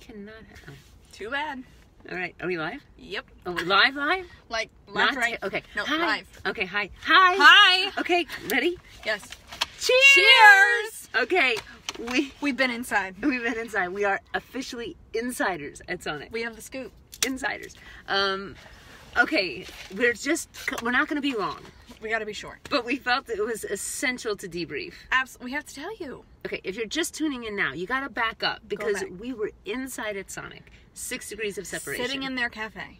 cannot. Have, Too bad. All right, are we live? Yep. Oh, we live, live. Like live Not right. okay. No, hi. live. Okay. Hi. Hi. Hi. Okay. Ready? Yes. Cheers. Cheers. Okay. We We've been inside. we've been inside. We are officially insiders at Sonic. We have the scoop. insiders. Um. Okay. We're just. We're not going to be long, We got to be short. but we felt it was essential to debrief. Abs- we have to tell you. Okay, if you're just tuning in now, you got to back up because back. we were inside at Sonic, six degrees of separation, Sitting in their cafe,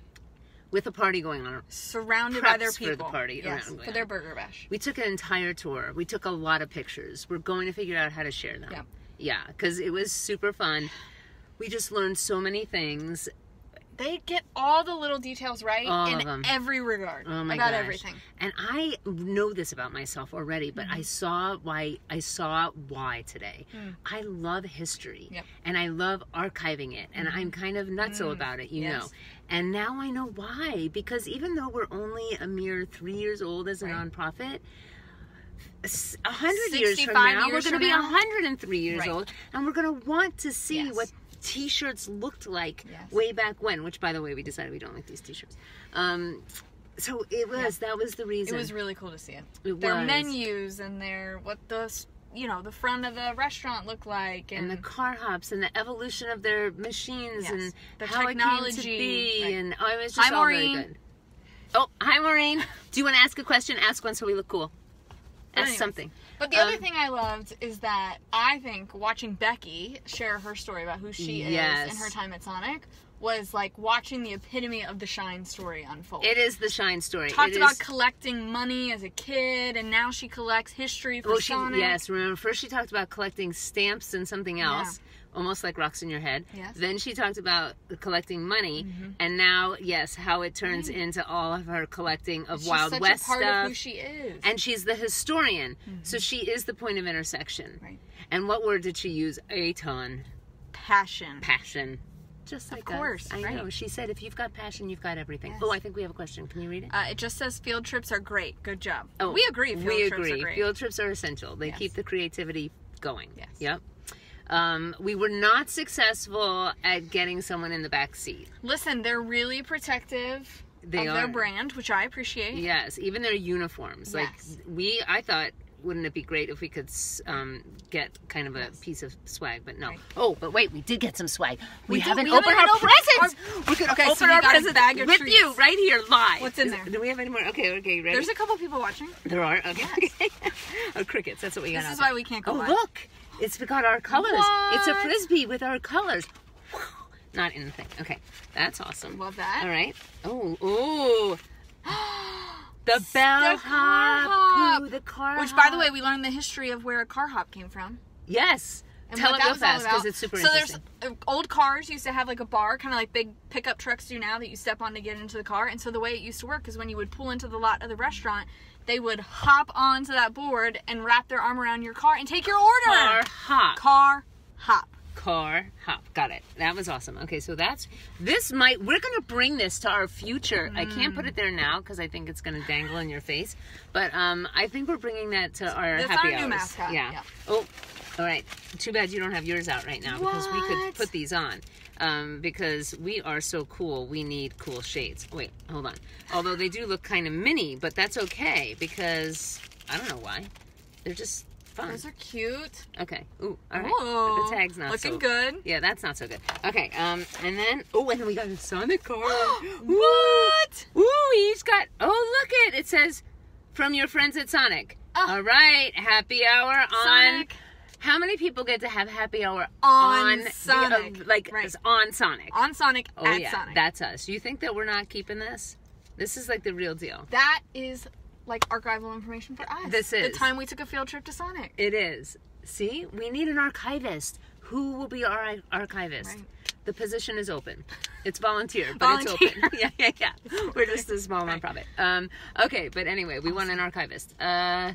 with a party going on. surrounded by their people for the party Yes, for their burger bash. We took an entire tour. We took a lot of pictures. We're going to figure out how to share them. Yeah. Yeah, because it was super fun. We just learned so many things. They get all the little details right All in every regard Oh my about gosh. everything. And I know this about myself already, but Mm-hmm. I saw why I saw why today. I love history Mm. Yep. and I love archiving it and I'm kind of nutso about it, you Mm. Yes. know. And now I know why because even though we're only a mere 3 years old as a Right. nonprofit, s- a hundred years from 65 now, we're going to be now? 103 years Right. old, and we're going to want to see Yes. what T-shirts looked like Yes. way back when. Which, by the way, we decided we don't like these T-shirts. Um, so it was that was the reason It was really cool to see it. It their was. menus and their what the you know the front of the restaurant looked like and, and the car hops and the evolution of their machines Yes. and The how it came to technology. be Right. and oh, it was just Hi, all very good. Oh, hi Maureen. Do you want to ask a question? Ask one so we look cool. Ask anyways. something. But the other Um, thing I loved is that I think watching Becky share her story about who she is Yes. in her time at Sonic was like watching the epitome of the Shine story unfold. It is the Shine story. Talked It about is- collecting money as a kid, and now she collects history for Well, she yes. Remember, first she talked about collecting stamps and something else, almost like rocks in your head. Yes. Then she talked about collecting money, mm-hmm. and now, yes, how it turns into all of her collecting of She's Wild such West a part stuff. of who she is. and she's the historian, so mm-hmm. she is the point of intersection. Right. And what word did she use? A ton. passion. Passion. Just like us. course, I right. know. She said, "If you've got passion, you've got everything." Yes. Oh, I think we have a question. Can you read it? Uh, it just says field trips are great. Good job. Oh, we agree. Field we trips agree. Are great. Field trips are essential. They Yes. keep the creativity going. Yes. Yep. Um, we were not successful at getting someone in the back seat. Listen, they're really protective They of are. their brand, which I appreciate. Yes, even their uniforms. Yes. Like we, I thought, wouldn't it be great if we could um, get kind of a piece of swag? But no. Right. Oh, but wait, we did get some swag. We, We haven't we haven't opened our presents. our- we could Okay, open so our presents bag with treats. you right here live. What's in Is- there? Do we have any more? Okay, okay, ready? There's a couple people watching. there are. Okay. oh, crickets. That's what we got. This is why we can't go Oh, live. look! It's got our colors. It's a frisbee with our colors. Not in the thing. Okay, that's awesome. Love that. All right. Oh, oh. The bell The car hop. Ooh, the car Which, by the way, we learned the history of where a car hop came from. yes. And Tell it real fast because it's super so interesting. there's uh, old cars used to have like a bar, kind of like big pickup trucks do now that you step on to get into the car. And so the way it used to work is when you would pull into the lot of the restaurant, they would hop onto that board and wrap their arm around your car and take your order. Car hop. Car hop. Car hop. Got it. That was awesome. Okay so that's this might we're gonna bring this to our future. I can't Mm. put it there now because i think it's gonna dangle in your face but um i think we're bringing that to our That's happy our new hours. mascot, yeah. yeah. oh all right. Too bad you don't have yours out right now because we could put these on um, because we are so cool. We need cool shades. Wait hold on. Although they do look kind of mini but that's okay because i don't know why. They're just fun Those are cute. okay ooh all right Ooh, the tag's not looking so good. yeah, that's not so good. Okay, um, and then oh, and then we got a Sonic car. What? Ooh, he's got. Oh, look it! It says from your friends at Sonic. Oh. All right, happy hour on. Sonic. How many people get to have happy hour On the- Sonic, uh, like right. on Sonic. On Sonic oh at yeah, Sonic. that's us. You think that we're not keeping this? This is like the real deal. that is like archival information for us. This is the time we took a field trip to Sonic. It is. See, we need an archivist. Who will be our archivist? Right. The position is open. It's volunteer, but Volunteer. it's open. yeah, yeah, yeah. We're just a small nonprofit. Um, okay, but anyway, we want an archivist. Uh,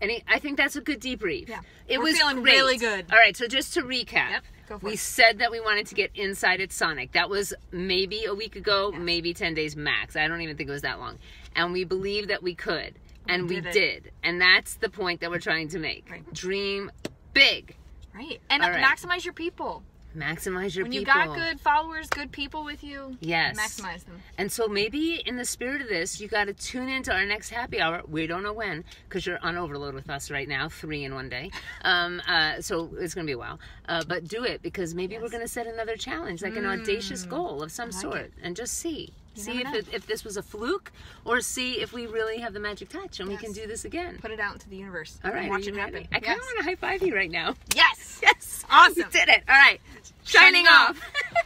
any, I think that's a good debrief. Yeah. it We're was feeling great. really good. All right, so just to recap, Yep, go for we it. said that we wanted to get inside at Sonic. That was maybe a week ago, maybe ten days max. I don't even think it was that long, and we believed that we could, and we did did, and that's the point that we're trying to make. Right. Dream big. Right. And right. maximize your people. Maximize your when people. you got good followers, good people with you, Yes. maximize them. And so maybe in the spirit of this, you got to tune into our next happy hour. We don't know when because you're on overload with us right now, three in one day. Um, uh, so it's going to be a while. Uh, but do it because maybe we're going to set another challenge, like an audacious goal of some Mm. like sort, it. and just see. See if, it, if this was a fluke or see if we really have the magic touch and we can do this again. Put it out into the universe. All right, watch you it ready? happen. I kind of yes. want to high five you right now. yes. Yes. Awesome. We did it. All right. Shining, Shining off. off.